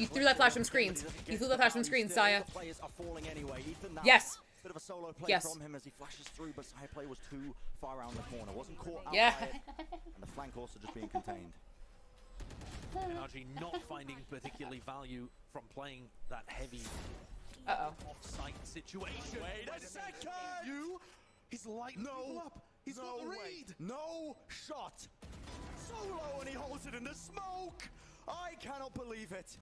You threw that flash from screens. You threw that flash from screens, Saya. Yes. Bit of a solo play Yes. from him as he flashes through, but Saya play was too far around the corner. Wasn't caught out Yeah. and the flank also just being contained. NRG not finding particularly value from playing that heavy Uh-oh. off-site situation. Wait a second! You? He's lighting No. up. He's no got the read. No shot. Solo and he holds it in the smoke. I cannot believe it.